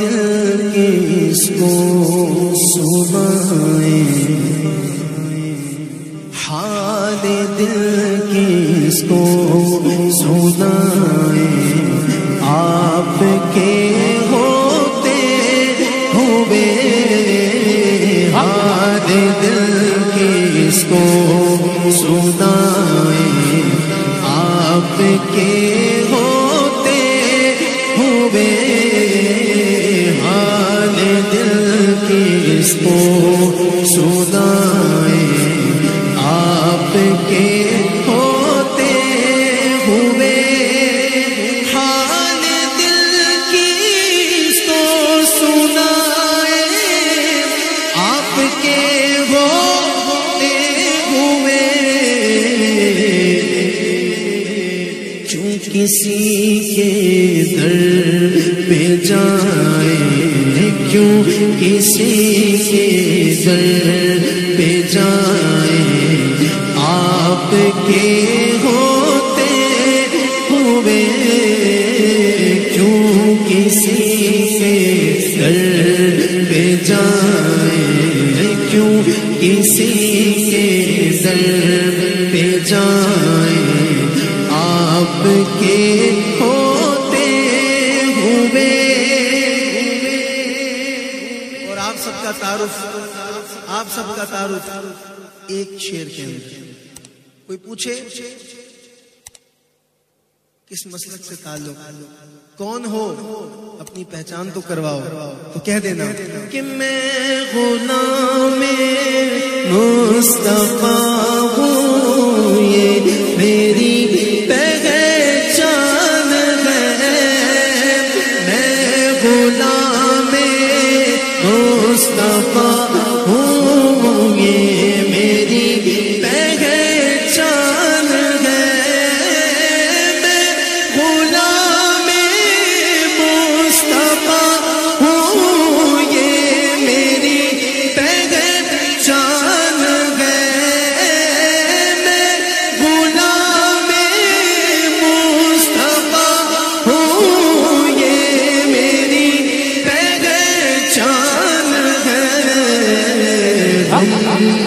دل کس کو سنائے۔ حال دل کس کو سنائے۔ آپ کے ہوتے ہوئے حال دل کس کو سنائے۔ آپ کے کس کو سنائے آپ کے ہوتے ہوئے۔ حال دل کس کو سنائے آپ کے ہوتے ہوئے۔ کیوں کسی کے در پہ جائے کیوں کسی کے در پہ جائے آپ کے ہوتے ہوئے کیوں کسی کے در پہ جائے کیوں کسی کے در پہ جائے آپ کے کا تعارف، آپ سب کا تعارف ایک شیر کے اندر۔ کوئی پوچھے، کس مسلک سے تعلق؟ کون ہو؟ اپنی پہچان تو کرواؤ، تو کہہ دینا۔ کہ میں غلام مصطفیٰ مصطفیٰ ہوں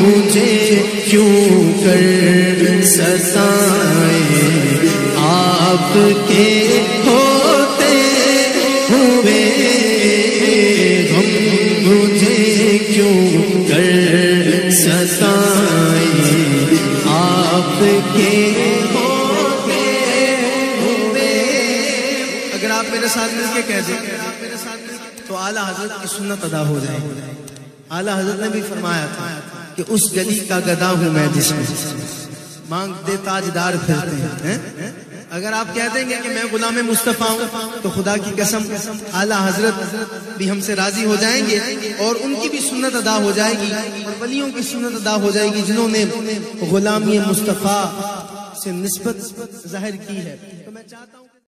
مجھے کیوں کر ستائے؟ آپ کے ہوتے ہوئے ہم مجھے کیوں کر ستائے؟ آپ کے ہوتے ہوئے اگر آپ میرے ساتھ مل کے کہہ دیں تو اعلیٰ حضرت کی سنت ادا ہو جائے۔ اعلیٰ حضرت نے بھی فرمایا تھا کہ اس گلی کا گدا ہوں میں جس میں مانگ دے تاجدار پھرتے ہیں اگر آپ کہہ دیں گے کہ میں غلام مصطفیٰ ہوں، تو خدا کی قسم اعلیٰ حضرت بھی ہم سے راضی ہو جائیں گے اور ان کی بھی سنت ادا ہو جائے گی اور ولیوں کی سنت ادا ہو جائے گی جنہوں نے غلامی مصطفیٰ سے نسبت ظاہر کی ہے۔ تو میں چاہتا ہوں